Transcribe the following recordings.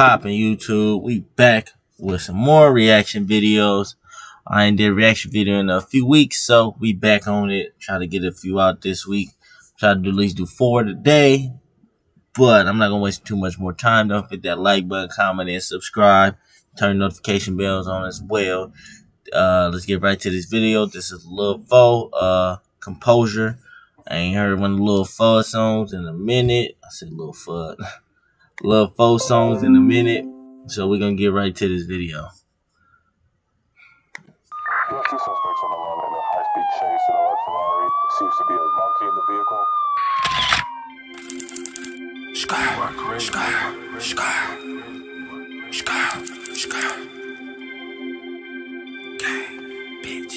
poppin' YouTube? We back with some more reaction videos. I ain't did a reaction video in a few weeks, so we back on it. Try to get a few out this week. Try to do, at least do four today. But I'm not gonna waste too much more time. Don't hit that like button, comment, and subscribe. Turn notification bells on as well. Uh, let's get right to this video. This is Lil Foe, uh, Composure. I ain't heard one of the Lil Foe songs in a minute. I said Lil Fudd. Lil Foe songs in a minute. So we're gonna get right to this video. We have two suspects on the run in a high-speed chase in a red Ferrari. Seems to be a monkey in the vehicle. Scar, scar, scar, scar, scar. Gang, bitch.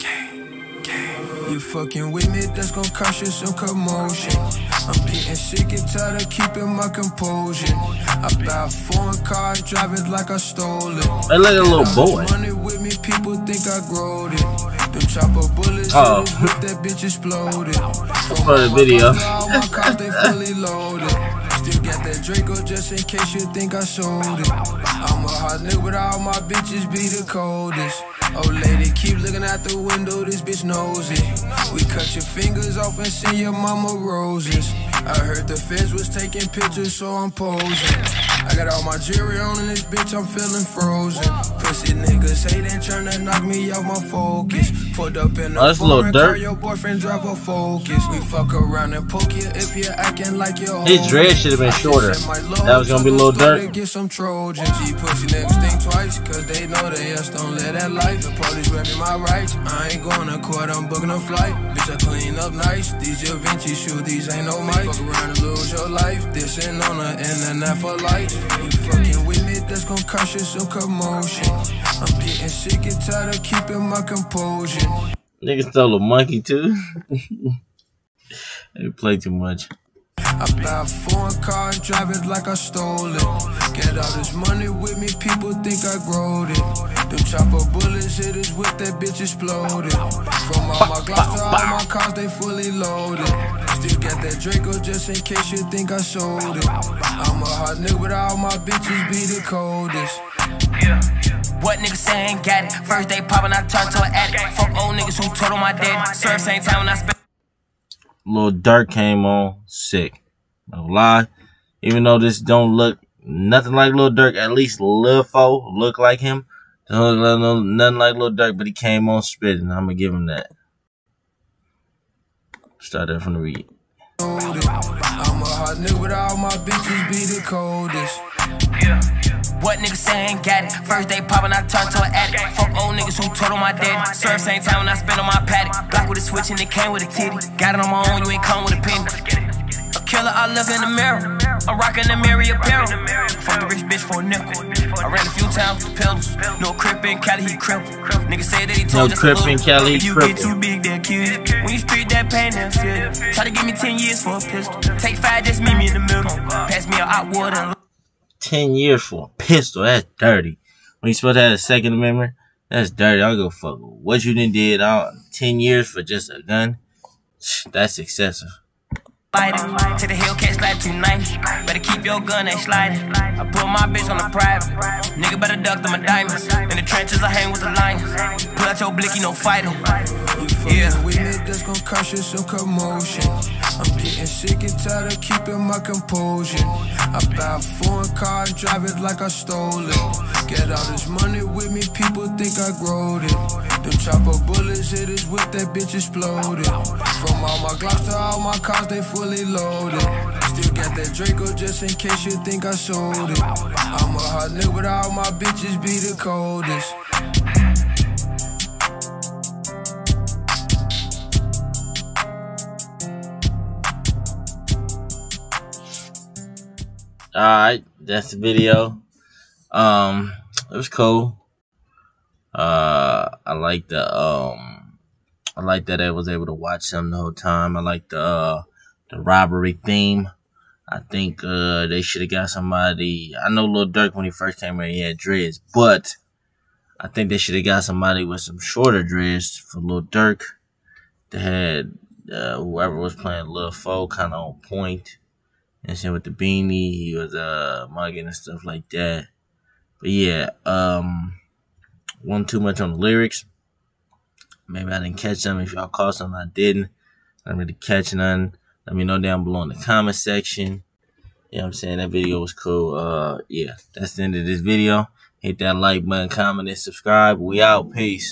Gang, gang. You fucking with me, that's gon' cause you some commotion. I'm getting sick and tired of keeping my composure. I buy foreign car, drive it like I stole it. Look at a little boy. Money with me, people think I growed it. Them chopper bullets, Oh. with that bitch exploded. For the video. My cars, they fully loaded. Still got that Draco just in case you think I sold it. I'm a hot nigga, but all my bitches be the coldest. Oh, lady, keep looking out the window, this bitch knows it. We cut your fingers off and send your mama roses. I heard the feds was taking pictures, so I'm posing. I got all my jewelry on in this bitch, I'm feeling frozen. Pussy niggas hating, trying to knock me off my focus. Put up in Oh, a that's a little foreign car, your boyfriend drive a focus. We fuck around and poke you if you're acting like you're His dread should have been shorter. That was gonna be a little dirt. Get some Trojans. G pussy niggas think twice, cause they know they just don't live that life. The police repping my rights. I ain't going to court, I'm booking a flight. Bitch, I clean up nice. These Da Vinci shoes, these ain't no mics. Fuck around and lose your life. This ain't on the internet for life. You fucking that's gon' cause you some commotion. I'm getting sick and tired of keeping my composure. Nigga stole a monkey too. they play too much. I buy a foreign car and drive it like I stole it. Get all this money with me, people think I growed it. Them chopper bullets hit us with that bitch exploded. From all my Glocks to all my cars, they fully loaded. Still got that Draco just in case you think I sold it. I'm a hot nigga, but all my bitches be the coldest. What niggas say ain't got it? First day poppin', I turn to an addict. Fuck old niggas who told on my daddy. Serve same time when I spent. Little Durk came on sick. No lie. Even though this don't look nothing like Little Durk, at least Lil Foe look like him. Don't look no- nothing like Little Durk, but he came on spitting. I'm gonna give him that. Start that from the read. Hot nigga, but all my bitches be the coldest. What niggas say ain't got it? First day poppin', I turn to an addict. Fuck old niggas who told on my daddy. Serve same time when I spend on my paddock. Block with a switch and it came with a titty. Got it on my own, you ain't come with a penny. A killer, I look in the mirror. I'm rockin' the Mary apparel. Fuck the rich bitch for a nickel. I ran a few times with the pills. No crip in Cali, he crippled. Niggas say that he told No us crip in Cali, If you get too big, they'll kill you. When you street that pain, they'll feel you. Try to give me 10 years for a pistol. Take five, just meet me in the middle. Pass me a hot water and 10 years for a pistol. That's dirty. When you supposed to have a Second Amendment, that's dirty. I don't fuck what you done did. I don't- 10 years for just a gun? That's excessive. Fighting to the Hellcat slide 290. Better keep your gun ain't sliding. I put my bitch on the private. Nigga better duck them my diamonds. In the trenches, I hang with the lions. Pull out your blicky, no fighting. Yeah. We that's gon' cause you some commotion. I'm getting sick and tired of keeping my composure. I buy a foreign car and drive it like I stole it. Get all this money with me, people think I growed it. Them chopper bullets hit us with that bitch exploded. From all my Glocks to all my cars, they fully loaded. Still got that Draco just in case you think I sold it. I'm a hot nigga, but all my bitches be the coldest. Alright, that's the video. Um, it was cool. Uh, I like the, um, I like that I was able to watch them the whole time. I like the, uh, the robbery theme. I think, uh, they should have got somebody. I know Lil Durk when he first came in, he had dreads, but I think they should have got somebody with some shorter dreads for Lil Durk. They had, uh, whoever was playing Lil Foe kind of on point. and shit with the beanie. He was uh mugging and stuff like that. But yeah, um, wasn't too much on the lyrics. Maybe I didn't catch them. If y'all caught some, I didn't. I didn't really catch none. Let me know down below in the comment section. You know what I'm saying? That video was cool. Uh, yeah, that's the end of this video. Hit that like button, comment, and subscribe. We out. Peace.